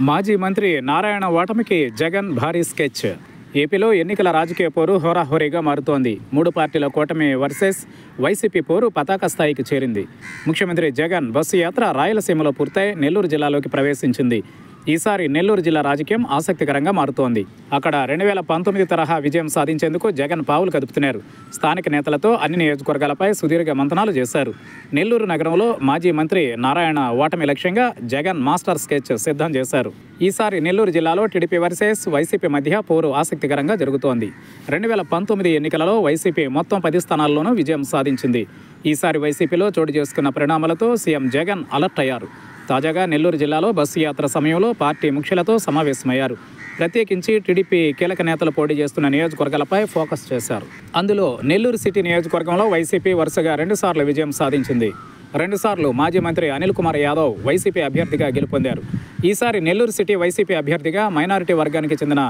మాజీ మంత్రి నారాయణ ఓటమికి జగన్ భారీ స్కెచ్. ఏపీలో ఎన్నికల రాజకీయ పోరు హోరాహోరీగా మారుతోంది. మూడు పార్టీల కూటమి వర్సెస్ వైసీపీ పోరు పతాక స్థాయికి చేరింది. ముఖ్యమంత్రి జగన్ బస్సు యాత్ర రాయలసీమలో పూర్తయి నెల్లూరు జిల్లాలోకి ప్రవేశించింది. ఈసారి నెల్లూరు జిల్లా రాజకీయం ఆసక్తికరంగా మారుతోంది. అక్కడ రెండు వేల పంతొమ్మిది తరహా విజయం సాధించేందుకు జగన్ పావులు కదుపుతున్నారు. స్థానిక నేతలతో అన్ని నియోజకవర్గాలపై సుదీర్ఘ మంతనాలు చేశారు. నెల్లూరు నగరంలో మాజీ మంత్రి నారాయణ ఓటమి లక్ష్యంగా జగన్ మాస్టర్ స్కెచ్ సిద్ధం చేశారు. ఈసారి నెల్లూరు జిల్లాలో టీడీపీ వర్సెస్ వైసీపీ మధ్య పోరు ఆసక్తికరంగా జరుగుతోంది. రెండు వేల పంతొమ్మిది ఎన్నికలలో వైసీపీ మొత్తం పది స్థానాల్లోనూ విజయం సాధించింది. ఈసారి వైసీపీలో చోటు చేసుకున్న పరిణామాలతో సీఎం జగన్ అలర్ట్ అయ్యారు. తాజాగా నెల్లూరు జిల్లాలో బస్సు యాత్ర సమయంలో పార్టీ ముఖ్యులతో సమావేశమయ్యారు. ప్రత్యేకించి టీడీపీ కీలక నేతలు పోటీ చేస్తున్న నియోజకవర్గాలపై ఫోకస్ చేశారు. అందులో నెల్లూరు సిటీ నియోజకవర్గంలో వైసీపీ వరుసగా రెండుసార్లు విజయం సాధించింది. రెండుసార్లు మాజీ మంత్రి అనిల్ కుమార్ యాదవ్ వైసీపీ అభ్యర్థిగా గెలుపొందారు. ఈసారి నెల్లూరు సిటీ వైసీపీ అభ్యర్థిగా మైనారిటీ వర్గానికి చెందిన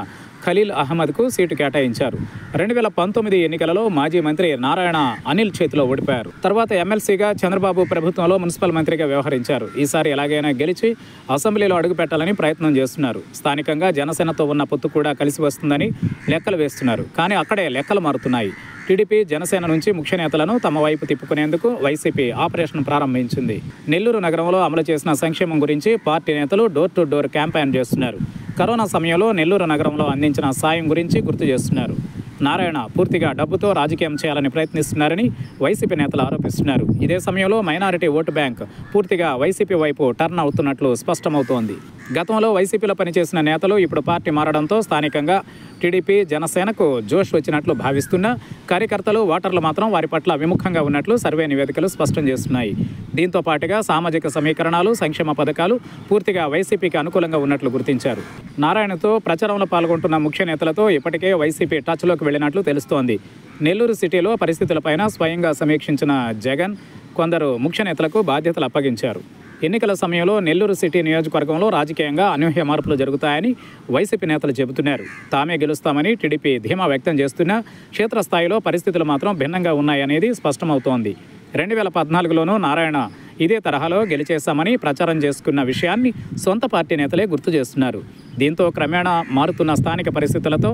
ఖలీల్ అహ్మద్కు సీటు కేటాయించారు. రెండు వేల పంతొమ్మిది ఎన్నికలలో మాజీ మంత్రి నారాయణ అనిల్ చేతిలో ఓడిపోయారు. తర్వాత ఎమ్మెల్సీగా చంద్రబాబు ప్రభుత్వంలో మున్సిపల్ మంత్రిగా వ్యవహరించారు. ఈసారి ఎలాగైనా గెలిచి అసెంబ్లీలో అడుగుపెట్టాలని ప్రయత్నం చేస్తున్నారు. స్థానికంగా జనసేనతో ఉన్న పొత్తు కూడా కలిసి వస్తుందని లెక్కలు వేస్తున్నారు. కానీ అక్కడే లెక్కలు మారుతున్నాయి. టీడీపీ జనసేన నుంచి ముఖ్య నేతలను తమ వైపు తిప్పుకునేందుకు వైసీపీ ఆపరేషన్ ప్రారంభించింది. నెల్లూరు నగరంలో అమలు చేసిన సంక్షేమం గురించి పార్టీ నేతలు డోర్ టు డోర్ క్యాంపెయిన్ చేస్తున్నారు. కరోనా సమయంలో నెల్లూరు నగరంలో అందించిన సాయం గురించి గుర్తు చేస్తున్నారు. నారాయణ పూర్తిగా డబ్బుతో రాజకీయం చేయాలని ప్రయత్నిస్తున్నారని వైసీపీ నేతలు ఆరోపిస్తున్నారు. ఇదే సమయంలో మైనారిటీ ఓటు బ్యాంక్ పూర్తిగా వైసీపీ వైపు టర్న్ అవుతున్నట్లు స్పష్టమవుతోంది. గతంలో వైసీపీలో పనిచేసిన నేతలు ఇప్పుడు పార్టీ మారడంతో స్థానికంగా టీడీపీ జనసేనకు జోష్ వచ్చినట్లు భావిస్తున్న కార్యకర్తలు ఓటర్లు మాత్రం వారి పట్ల విముఖంగా ఉన్నట్లు సర్వే నివేదికలు స్పష్టం చేస్తున్నాయి. దీంతో పాటుగా సామాజిక సమీకరణాలు సంక్షేమ పథకాలు పూర్తిగా వైసీపీకి అనుకూలంగా ఉన్నట్లు గుర్తించారు. నారాయణతో ప్రచారంలో పాల్గొంటున్న ముఖ్య నేతలతో ఇప్పటికే వైసీపీ టచ్లోకి వెళ్ళినట్లు తెలుస్తోంది. నెల్లూరు సిటీలో పరిస్థితులపైన స్వయంగా సమీక్షించిన జగన్ కొందరు ముఖ్య నేతలకు బాధ్యతలు అప్పగించారు. ఎన్నికల సమయంలో నెల్లూరు సిటీ నియోజకవర్గంలో రాజకీయంగా అనూహ్య మార్పులు జరుగుతాయని వైసీపీ నేతలు చెబుతున్నారు. తామే గెలుస్తామని టీడీపీ ధీమా వ్యక్తం చేస్తున్నా క్షేత్రస్థాయిలో పరిస్థితులు మాత్రం భిన్నంగా ఉన్నాయనేది స్పష్టమవుతోంది. రెండు వేల పద్నాలుగులోనూ నారాయణ ఇదే తరహాలో గెలిచేశామని ప్రచారం చేసుకున్న విషయాన్ని సొంత పార్టీ నేతలే గుర్తు చేస్తున్నారు. దీంతో క్రమేణా మారుతున్న స్థానిక పరిస్థితులతో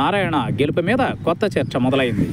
నారాయణ గెలుపు మీద కొత్త చర్చ మొదలైంది.